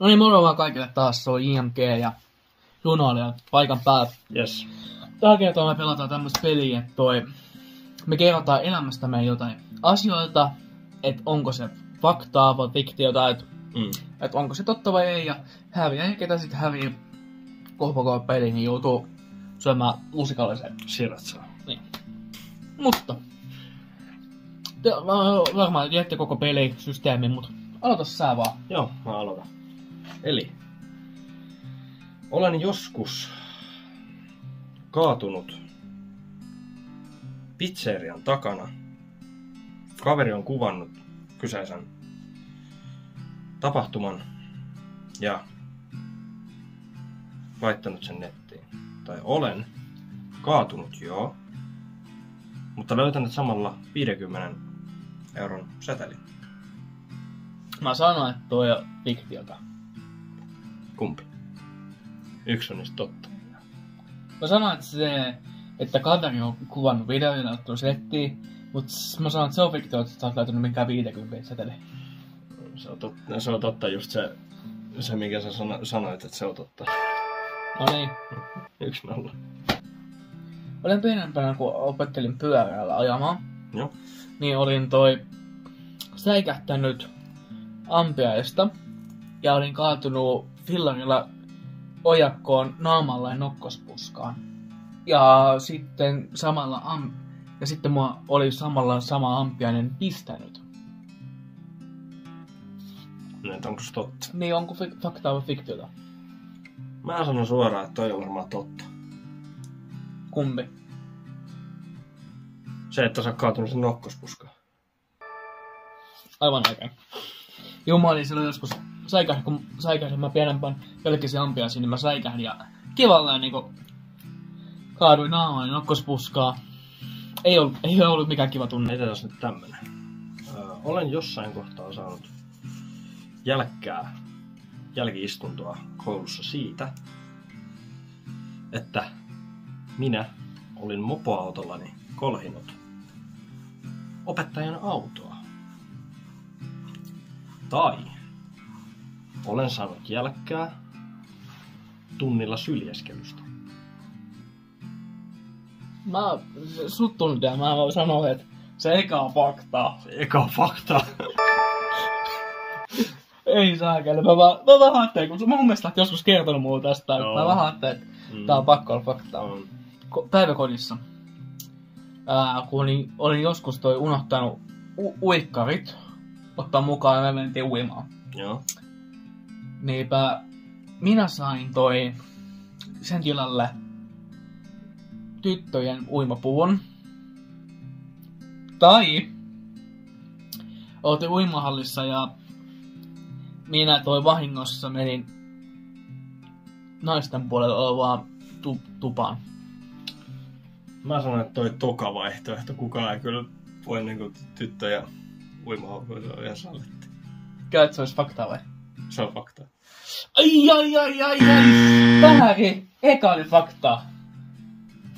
No niin, moro vaan kaikille taas, se on IMG ja Junoilija paikan päällä. Yes. Tällä kertaa me pelataan tämmöistä peliä, että toi, me kerrotaan elämästämme jotain asioita, että onko se faktaa vai fiktiota, että Mm. et onko se totta vai ei, ja häviää, ketä sitten häviää koko peli, niin joutuu syömään lusikallisen. Siratsaa. Niin. Mutta, varmaan tiedätte koko pelisysteemin, mutta aloita sä vaan. Joo, mä aloitan. Eli, olen joskus kaatunut pizzerian takana. Kaveri on kuvannut kyseisen tapahtuman ja laittanut sen nettiin. Tai olen kaatunut, joo, mutta löytänyt samalla 50 euron setelin. Mä sanoin, että toi on fiktiota. Kumpi? Yksi on niistä totta. Mä sanoin, että se, että kaveri on kuvannut videon ja ottanut settiin, mutta mä sanoin, että se on fiktiota, että sä oot laitanut minkään 50 seteli. Se on totta, se on totta just se, se mikä sä sano, sanoit, että se on totta. No niin. Yksi nolla. Olen pienempänä, kun opettelin pyörällä ajamaan, Joo. niin olin toi säikähtänyt ampiaista ja olin kaatunut fillarilla ojakkoon naamalla ja nokkospuskaan. Ja sitten samalla am... ja sitten mua oli samalla sama ampiainen pistänyt. No, että onko se totta? Niin onko fi- faktaa vai fiktiota? Mä sanon suoraan, että toi on varmaan totta. Kumpi? Se, että sä oot kaatunut sen nokkospuskaan. Aivan oikein. Olin silloin joskus säikähdin, kun säikähdin mä pienempään pelkäsin ampiaisiin, niin mä säikähdin ja kivalla niinku kaaduin naamaan ja nokkospuskaa. Ei ollut, ei ollut mikään kiva tunne. Tässä nyt tämmönen? Öö, olen jossain kohtaa saanut jälkkää, jälkiistuntoa koulussa siitä, että minä olin mopoautollani kolhinut opettajan autoa. Tai olen saanut jälkkää tunnilla syljeskelystä. Mä sut tuntea, mä voin sanoa, että se eka on faktaa. Se eka on fakta. Ei saakeli, mä vaan, mä vaan ajattelin, kun sä mun mielestä oot joskus kertonut mulle tästä, Joo. mä vähän ajattelin, että Mm. tää on pakko olla faktaa. On. ko- päiväkodissa, ää, kun olin, olin joskus toi unohtanut u- uikkarit ottaa mukaan ja me mentiin uimaan. Joo. Niinpä minä sain toi sen tilalle tyttöjen uimapuvun. Tai oltiin uimahallissa ja minä toi vahingossa menin naisten puolella olevaan tu- tupaan. Mä sanon, että toi toka vaihtoehto. Kukaan ei kyllä voi niinku tyttöjä on ihan sallittu. Käyt se olisi faktaa vai? Se on fakta. Ai ai ai ai ai! Tähänkin! Eka oli faktaa.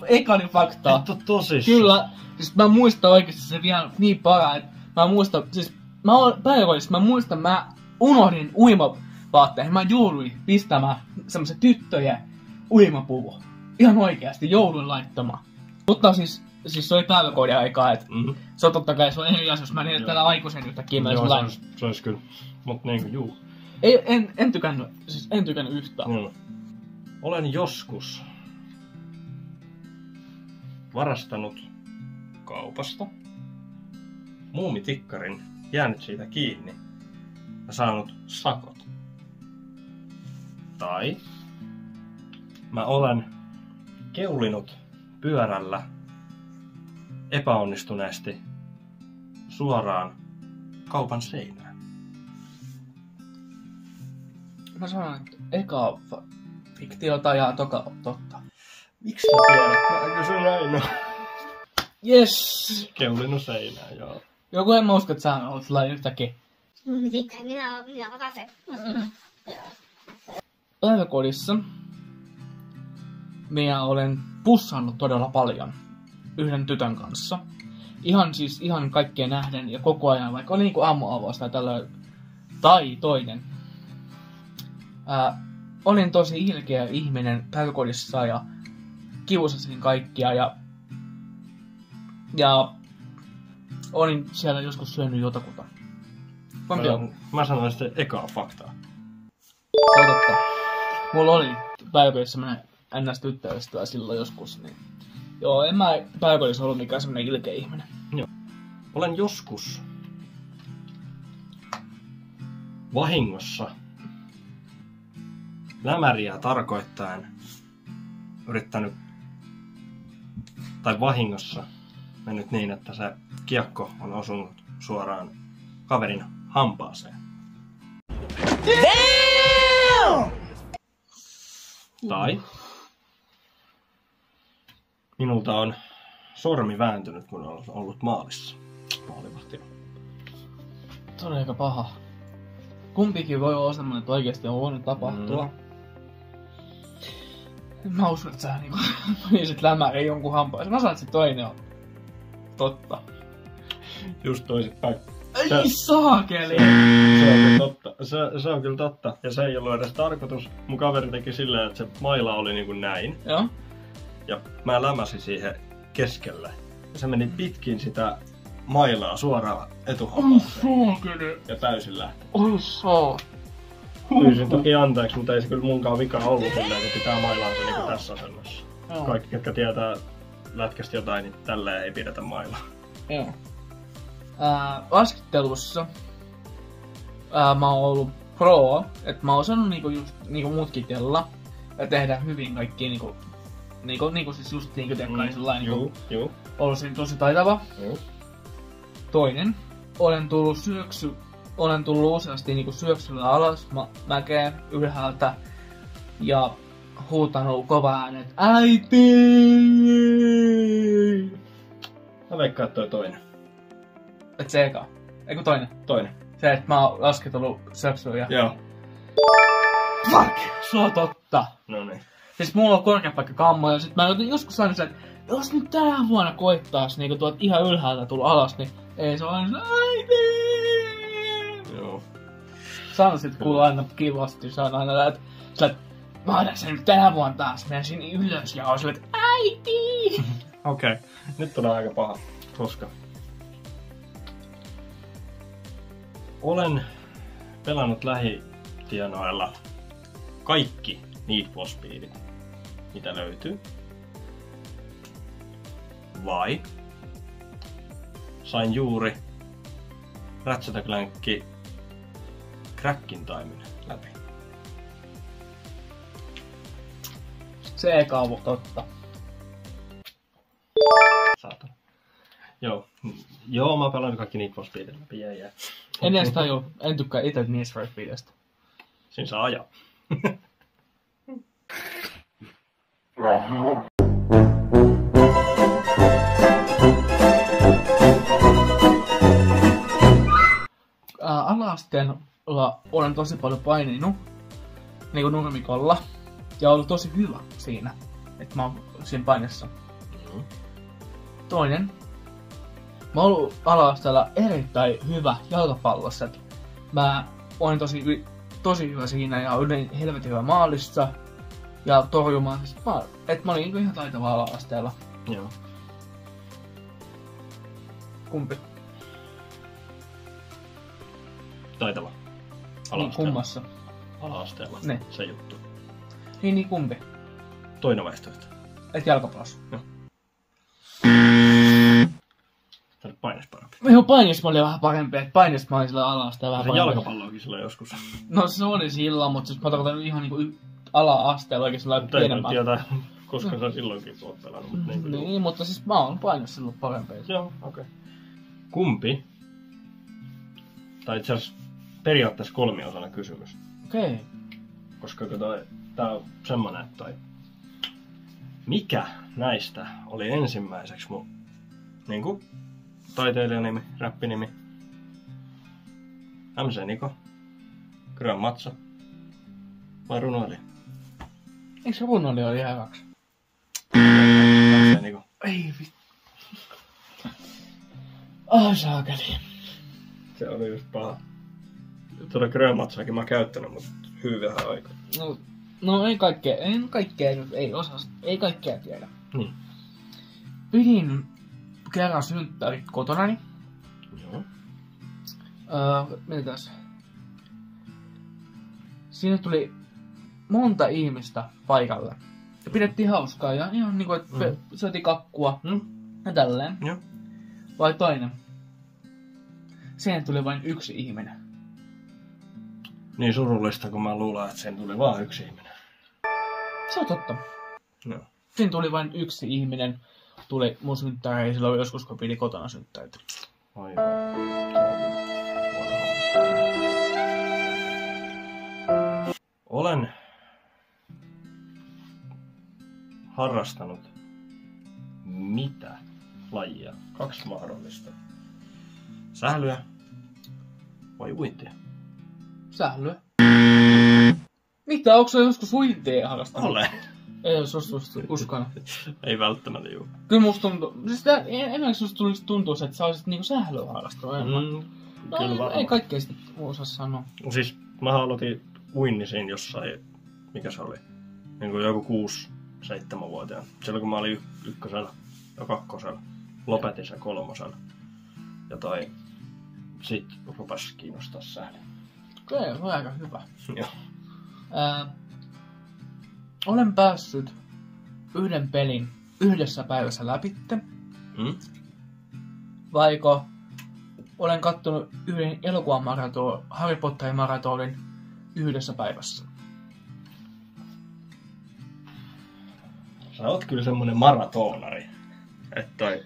Eka oli faktaa. Et oo tosissaan. Kyllä, siis mä muistan oikeesti se vielä niin para, että mä muistan, siis mä oon päiväkodissa, mä muistan, mä unohdin uimavaatteen, mä jouduin pistämään semmoisen tyttöjen uimapuvu. Ihan oikeasti, jouduin laittamaan. Mutta siis, siis se oli päiväkodin aikaa, että Mm-hmm. se on totta kai se on eri asia, jos mä niin tällä aikuisen yhtäkkiä mä Joo, se ois, se ois kyllä. Mut niinku, juu. Ei, en, en tykännyt, siis en tykännyt yhtään. Mm. Olen joskus varastanut kaupasta muumitikkarin, jäänyt siitä kiinni ja saanut sakot. Tai mä olen keulinut pyörällä epäonnistuneesti suoraan kaupan seinään. Mä sanoin, että eka on fiktiota ja toka on totta. Miksi sä tiedät? Mä kysyn aina. Yes! Keulinut seinään, joo. Joku en mä usko, että sä olet sellainen yhtäkkiä. Sitten minä, minä otan sen. Päiväkodissa minä olen pussannut todella paljon yhden tytön kanssa. Ihan siis ihan kaikkien nähden ja koko ajan, vaikka oli niinku aamuavausta tällä tai toinen. Ää, olin tosi ilkeä ihminen päiväkodissa ja kiusasin kaikkia ja, ja olin siellä joskus syönyt jotakuta. Kumpi on? Mä, mä sanoin sitten ekaa faktaa. Se on totta. Mulla oli päiväkodissa semmonen NS-tyttöystävä silloin joskus, niin... Joo, en mä päiväkodissa ollut mikään semmonen ilkeä ihminen. Olen joskus vahingossa lämäriä tarkoittaen yrittänyt tai vahingossa mennyt niin, että se kiekko on osunut suoraan kaverin hampaaseen. Tai minulta on sormi vääntynyt, kun olen ollut maalissa. Maalivahtina. Se on aika paha. Kumpikin voi olla semmonen, että oikeesti on voinut tapahtua. Mm. Mä uskon, että sä niinku panisit lämäriin jonkun hampaisen. Mä sanon, että se toinen on totta. Just toisinpäin. Ei Sä- saakeli! Se on kyllä totta. Se, se on kyllä totta. Ja se ei ollut edes tarkoitus. Mun kaveri teki silleen, että se maila oli niinku näin. Joo. Ja mä lämäsin siihen keskelle. Ja se meni pitkin sitä mailaa suoraan etuhampaaseen. saakeli! Ja täysin lähti. Oi saa. Pyysin toki anteeksi, mutta ei se kyllä munkaan vika ollut silleen, kun pitää mailaansa niinku tässä asennossa. Joo. Kaikki, ketkä tietää lätkästä jotain, niin tälleen ei pidetä mailaa. Joo. Ää, laskettelussa ää, mä oon ollut pro, että mä oon osannut niinku, just, niinku mutkitella ja tehdä hyvin kaikkia niinku, niinku, niinku siis just niinku tekkai mm. sellainen niinku, Juu, juu, ollut siinä tosi taitava. juu. Toinen, olen tullut syöksy, olen tullut useasti niinku syöksyllä alas mä, mäkeen ylhäältä ja huutanut kova äänet äiti! Mä veikkaan, toi toinen. Et se eka. Eiku toinen. Toinen. Se, että mä oon lasketellut syöksyä ja... Joo. Fuck! Se on totta. No niin. Siis mulla on korkeapaikka kammo ja sit mä joskus sanoin sen, että jos nyt tänä vuonna koittaas niinku tuot ihan ylhäältä tulla alas, niin ei se ole aina äiti! Sit kuuluu aina kivasti, se on aina, että sä, että mä sen nyt tänä vuonna taas, menen sinne ylös ja on sille, että äiti! Okei. Okay. Nyt tulee aika paha. Koska olen pelannut lähitienoilla kaikki Need for Speedit, mitä löytyy. Vai sain juuri Ratchet Clank Crackin Timen läpi. Se eka on totta. Saatan. Joo. Joo, mä pelannut kaikki Need for Speedit läpi. Jää, jää. En edes taju, en tykkää itse Need for Speedistä. Siinä saa ajaa. Ää, ala-asteella olen tosi paljon paininut, niinku nurmikolla, ja ollut tosi hyvä siinä, että mä oon siinä painessa. Toinen, mä oon ollut ala-asteella erittäin hyvä jalkapallossa. Mä olin tosi, tosi hyvä siinä ja olin helvetin hyvä maalissa ja torjumaan. Siis mä, et mä olin niinku ihan taitava ala-asteella. Joo. Kumpi? Taitava. Niin, kummassa. Ala-asteella. Ne. Se juttu. Niin, niin kumpi? Toinen vaihtoehto. Et jalkapallossa. Tänne paines parempi. Joo, painis mä olin vähän parempi, että painis mä olin sillä ala-asteella vähän parempi. jalkapalloakin silloin joskus. No se oli silloin, mutta siis mä tarkoitan ihan niinku y- ala-asteella oikein sillä pienemmän. tiedä, koska sä silloinkin oot pelannut. Mutta niin, kuin- Niin, mutta siis mä oon painos silloin parempi. Joo, okei. Okay. Kumpi? Tai itse asiassa periaatteessa kolmiosainen kysymys. Okei. Okay. Koska toi, tää on semmonen, että toi... Mikä näistä oli ensimmäiseksi mun niinku taiteilijanimi, räppinimi? MC Niko, Grön Matsa vai runoilija? Eikö se runoilija ole ihan? MC Niko. Ei vittu. Ai saakeli. Se oli just paha. Tuota Grön Matsaakin mä oon käyttänyt, mutta hyvin vähän aikaa. No, no ei kaikkea, ei kaikkea nyt, ei osaa, ei kaikkea tiedä. Niin. Pidin kerran synttärit kotonani. Joo. Öö, mitäs? Sinne tuli monta ihmistä paikalle. Ja pidettiin hauskaa ja ihan niinku, että mm. syötiin kakkua Mm. ja tälleen. Joo. Vai toinen? Siihen tuli vain yksi ihminen. Niin surullista, kun mä luulen, että sen tuli vaan yksi ihminen. Se on totta. Joo. Siinä tuli vain yksi ihminen. Tuli mun synttäriin silloin joskus, kun pidi kotona synttärit. Oi, oi. Olen harrastanut mitä lajia? Kaksi mahdollista. Sählyä vai uintia? Sählyä. Mitä, onko sä joskus uintia harrastanut? Ole. Ei jos susta uskonut. Ei välttämättä juu. Kyllä musta tuntuu, siis tää, enemmän susta tulisi tuntua, että sä olisit niinku sählyä harrastanut enemmän. Mm, No, kyllä ei, ei kaikkea sitä osaa sanoa. Siis mä aloitin uinni siinä jossain, mikä se oli, niin kuin joku 6 7 vuotiaan. Silloin kun mä olin ykkösellä ja kakkosella. Lopetin sen kolmosella. Ja toi sit rupes kiinnostaa sähly. Okei, okay, on aika hyvä. Joo. Ää, olen päässyt yhden pelin yhdessä päivässä läpitte, Mm? vaiko olen kattonut yhden elokuvan maraton, Harry Potterin maratonin yhdessä päivässä. Sä oot kyllä semmonen maratonari. Että toi...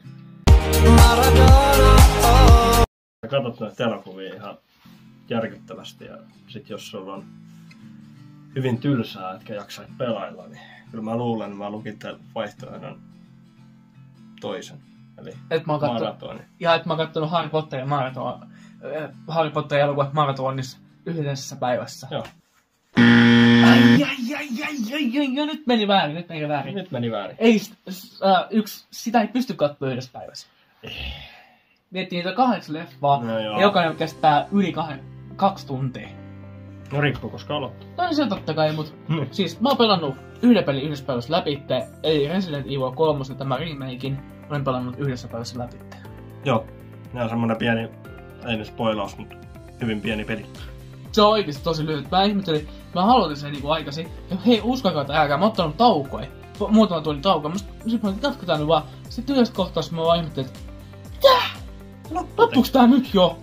Sä katsot näitä elokuvia ihan järkyttävästi ja sit jos sulla on hyvin tylsää, etkä jaksa pelailla, niin kyllä mä luulen, että mä lukin tämän vaihtoehdon toisen. Eli Et mä oon kattonut, maratoni. ja et mä oon kattonut Harry Potterin maraton, äh, Harry Potterin elokuvan maratonissa yhdessä päivässä. Joo, Ai, ai, ai, ai, ai, ai, ai, nyt meni väärin, nyt meni väärin. nyt meni väärin. Ei, äh, yksi, sitä ei pysty katsoa yhdessä päivässä. Miettii niitä kahdeksan leffaa, No joo. ja jokainen kestää yli kahden, kaksi tuntia. No riippuu koska aloittaa. No se totta kai, mut Hmm. siis mä oon pelannut yhden pelin yhdessä päivässä läpi, eli Resident Evil 3, tämä remakein, olen pelannut yhdessä päivässä läpi. Joo, nää on semmonen pieni, ei nyt spoilaus, mutta hyvin pieni peli. Se on oikeesti tosi lyhyt. Mä ihmettelin, mä halutin sen niinku aikaisin. Ja hei, uskokaa tai älkää, mä oon ottanut taukoja. Muutama tunnin taukoa. Mä sit mä jatketaan nyt vaan. Sitten yhdessä kohtaa mä vaan ihmettelin, että loppuuks tää nyt jo?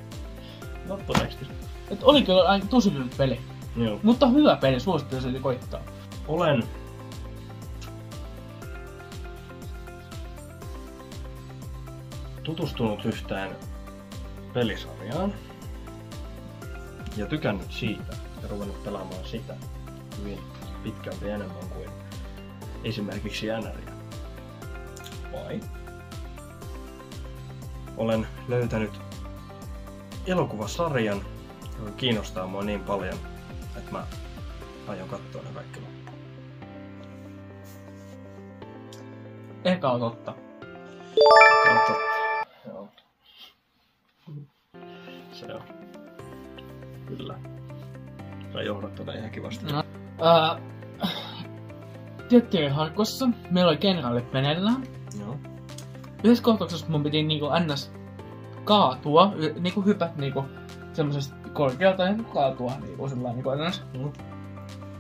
Lopputeksti. Et oli kyllä aika tosi lyhyt peli. Joo. Mutta hyvä peli, suosittelen silti koittaa. Olen tutustunut yhteen pelisarjaan ja tykännyt siitä ja ruvennut pelaamaan sitä hyvin pitkälti enemmän kuin esimerkiksi NRiä. Vai? Olen löytänyt elokuvasarjan, kiinnostaa mua niin paljon, että mä aion katsoa ne kaikki loppuun. Eka on totta. Katso. Joo. Se on. Kyllä. Sä johdat tätä ihan kivasti. No. Ää, Tiettyjen harkossa meillä oli kenraalit meneillään. Joo. Yhdessä kohtauksessa mun piti niinku ns. kaatua, niinku hypät niinku semmosesta korkealta ja kaatua niinku sellainen niinku ns. Mm.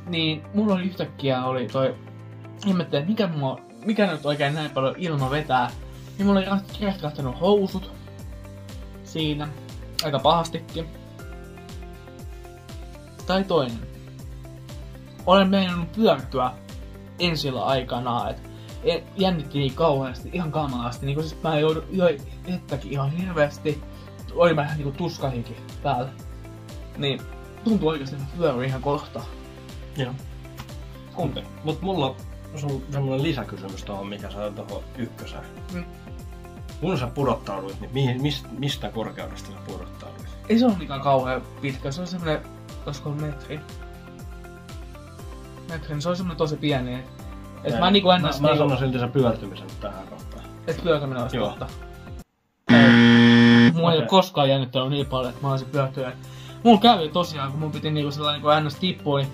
Niin mulla oli yhtäkkiä oli toi, ihmettelin, että mikä, mua, mikä nyt oikein näin paljon ilma vetää. Niin mulla oli rehkahtanut housut siinä, aika pahastikin. Tai toinen. Olen meinannut pyörtyä ensillä aikana, et et jännitti niin kauheasti, ihan kamalasti. Niinku siis mä joudun, joi vettäkin ihan hirveästi. Oli vähän niinku tuskahikin päällä. Niin tuntuu mä pyöryin ihan kohta. Joo. Kumpi? Mut mulla on sun semmonen lisäkysymys tuohon, mikä sä tuohon ykköseen. Mm. Kun sä pudottauduit, niin mihin, mistä, mistä korkeudesta sä pudottauduit? Ei se ole mikään kauhean pitkä, se on semmonen, olisiko metri. Metrin, se on semmonen tosi pieni. Et, et mä niinku mä, ennäs mä niinku, sanon silti sen pyörtymisen tähän kohtaan. et pyörtäminen olisi Joo. totta. Ei. Mua ei Okei. ole koskaan jännittänyt niin paljon, että mä olisin pyörtynyt. Mulla kävi tosiaan, kun mun piti niinku sellainen, kun ns tippui, niin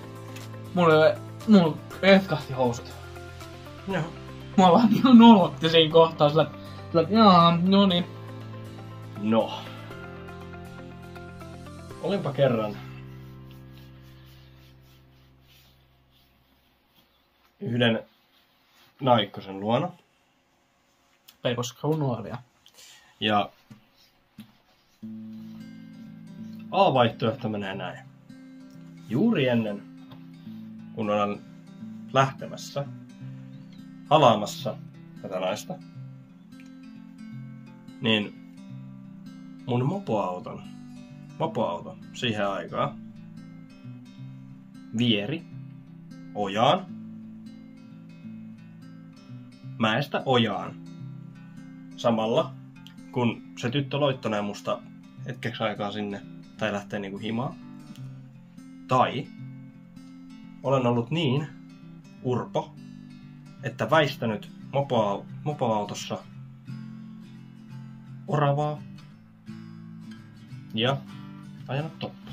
mulle, mulla retkahti housut. Joo. Mua vaan niinku nolotti siinä kohtaa sillä, sillä jaa, no niin. No. Olinpa kerran yhden naikkosen luona. Peikoska on nuoria. Ja A-vaihtoehto menee näin. Juuri ennen, kun olen lähtemässä, halaamassa tätä naista, niin mun mopoauton, mopoauto siihen aikaan vieri ojaan, mäestä ojaan, samalla kun se tyttö loittonee musta hetkeksi aikaa sinne tai lähtee niinku himaan. Tai olen ollut niin urpo, että väistänyt mopoa, mopoautossa oravaa ja ajanut totta.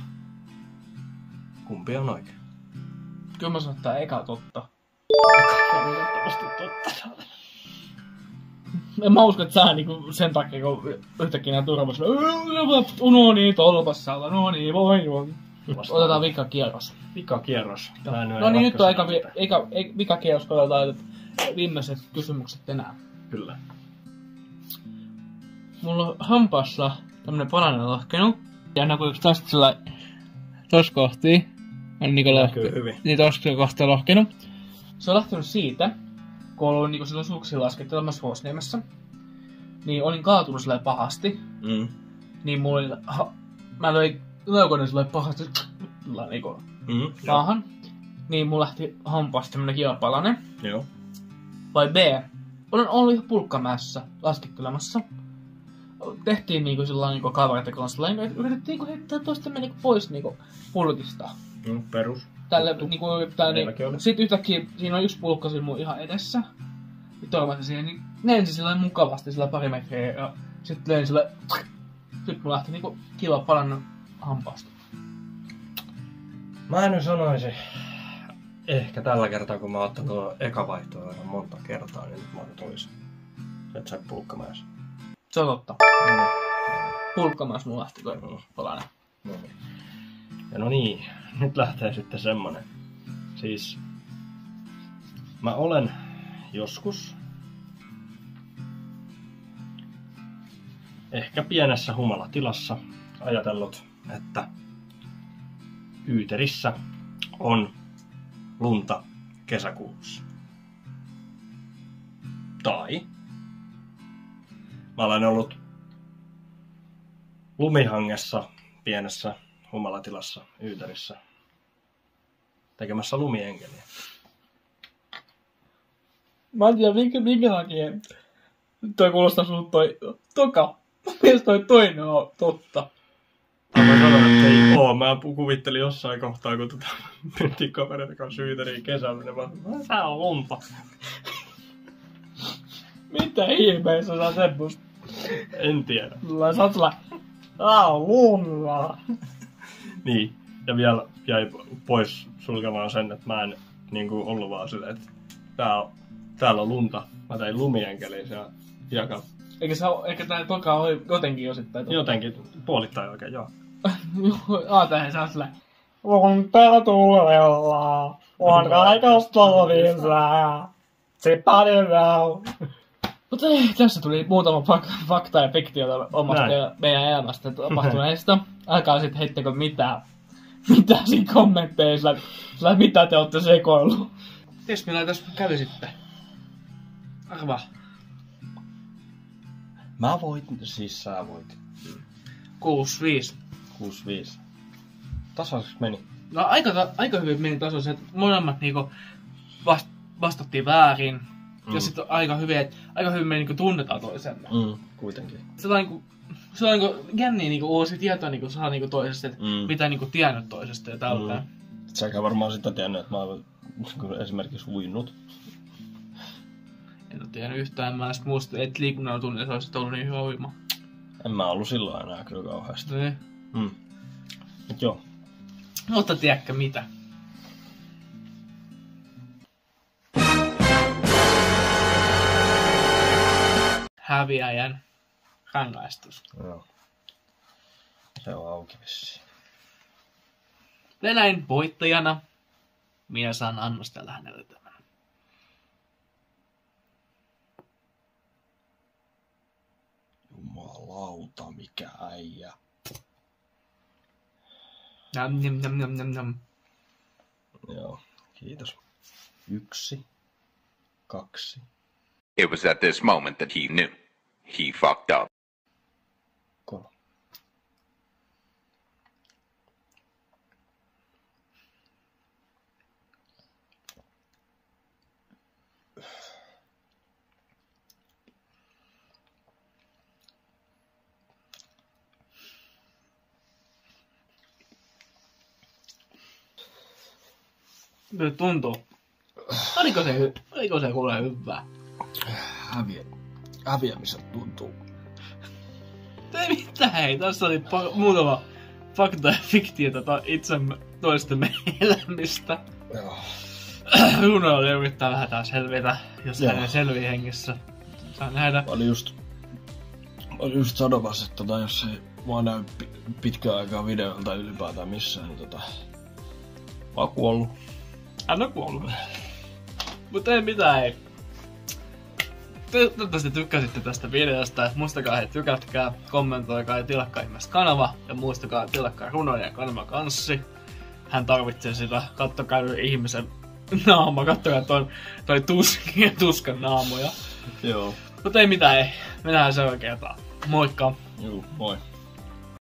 Kumpi on oikein? Kyllä mä sanon, että eka totta. Valitettavasti totta. En mä usko, että sä niinku sen takia, kun yhtäkkiä nää turvassa, no niin, tolpassa, no niin, voi voi. Otetaan vika kierros. Vika kierros. No niin, nyt on eka, eka, eka, vika kierros, kun otetaan viimeiset kysymykset enää. Kyllä. Mulla on hampaassa tämmönen punainen lohkenu. Ja näkyy kun tosta sillä tos kohti. Hyvin. Niin tosta kohti lohkenu. Se on lähtenyt siitä, ollut niinku silloin suksilla laskettelemassa Vuosniemessä. Niin olin kaatunut sille pahasti. Mm. Niin mulla oli, ha, mä löin leukonen sille pahasti sillä niinku Mm. Maahan. Niin mulla lähti hampaasta tämmönen kiopalainen. Joo. Vai B. Olen ollut ihan pulkkamäessä laskettelemassa. Tehtiin niinku sillä niinku kavereiden kanssa, niinku, että yritettiin niinku heittää toistemme niinku pois niinku pulkista. Mm, perus. Tälle niinku yrittää, Meilläkin niin, oli. sit yhtäkkiä siinä on yksi pulkka siinä mun ihan edessä. Ja törmäsin siihen, niin lensi sillä mukavasti sillä pari metriä ja sit löin sillä Nyt mulla lähti niinku kilo palannut hampaasta. Mä en nyt sanoisi, ehkä tällä kertaa kun mä oon ottanut eka vaihtoehdon monta kertaa, niin nyt mä otan toisen. Et sä pulkkamäessä. Se on totta. Pulkkamas mulla lähti toi palanen. No niin. Ja no niin, nyt lähtee sitten semmonen. Siis mä olen joskus ehkä pienessä humalatilassa ajatellut, että Yyterissä on lunta kesäkuussa. Tai mä olen ollut lumihangessa pienessä humalatilassa Yyterissä tekemässä lumienkeliä. Mä en tiedä, minkä, minkä takia toi kuulostaa sun toi toka. Mielestä toi toinen on totta. Mä sanoin, että ei oo. Mä kuvittelin jossain kohtaa, kun tota, mentiin kavereiden kanssa Yyteriin kesällä, niin mä sanoin, tää on lunta. Mitä ihmeessä sä semmoista? En tiedä. Sä oot sulla... Tää on lunna. Niin. Ja vielä jäi pois sulkemaan sen, että mä en niinku ollut vaan silleen, että tää on, täällä on lunta. Mä tein lumienkeliä siellä jakaa. Eikä, se, oo- eikä tää toka oli jotenkin osittain totta. Jotenkin puolittain oikein, joo. Aatahan sä oot sillä... Lunta tulella, on raikas talvisää. Sipadillau. Mutta ei, tässä tuli muutama fak- fakta ja fiktiota omasta Näin. ja meidän elämästä tapahtuneista. Älkää sit heittäkö mitään, mitään siinä kommentteja, sillä, mitä te olette sekoillut. Ties millä tässä kävi sitten? Arvaa. Mä voitin, siis sä voitit. 6-5. 6-5. Tasaiseksi meni. No aika, aika hyvin meni tasoiset, että molemmat niinku vast, vastattiin väärin. Mm. Ja sitten aika hyvin, että aika hyvin me niinku tunnetaan toisemme. Mm, kuitenkin. Se on niinku, se on niinku jänniä niinku uusi tieto niinku saa niinku toisesta, että Mm. mitä niinku tiennyt toisesta ja tältä. Mm. Et Säkä varmaan sitä tiennyt, että mä olen kun esimerkiksi uinnut. En oo tiennyt yhtään, mä sit muista, että liikunnan tunnissa olisi ollut niin hyvä uima. En mä ollut silloin enää kyllä kauheasti. Niin. Mm. Mut joo. Mutta tiedätkö mitä? Häviäjän rangaistus. Joo. Se on auki vissiin. Ja näin voittajana minä saan annostella hänelle tämän. Jumalauta, mikä äijä. Nam, nam, nam, nam, nam, nam. Joo, kiitos. Yksi. Kaksi. It was at this moment that he knew. He fucked up. Kolme. Miltä tuntuu? Oliko se, hy- oliko se kuule hyvä? Häviä. Häviämisen tuntuu. Ei mitään, hei. Tässä oli pa- muutama fakta ja fiktiota to- itsemme toistemme elämistä. Joo. Runo oli yrittää vähän taas selvitä, jos Joo. hänen selvii hengessä. Saa nähdä. Mä olin just, mä olin just sanomassa, että tota, jos ei mä näy pi- pitkään aikaa videolta ylipäätään missään, niin tota... Mä oon kuollut. Hän on kuollut. Mutta ei mitään, ei. Toivottavasti tykkäsitte tästä videosta. Muistakaa, hei, tykätkää, kommentoikaa ja tilakkaa ihmeessä kanava. Ja muistakaa tilakkaa runoja ja kanava kanssi. Hän tarvitsee sitä. Kattokaa nyt ihmisen naama. Kattokaa toi, toi tuskin ja tuskan naamoja. Joo. Mutta ei mitään, ei. Mennään seuraavaan kertaan. Moikka! Juu, moi.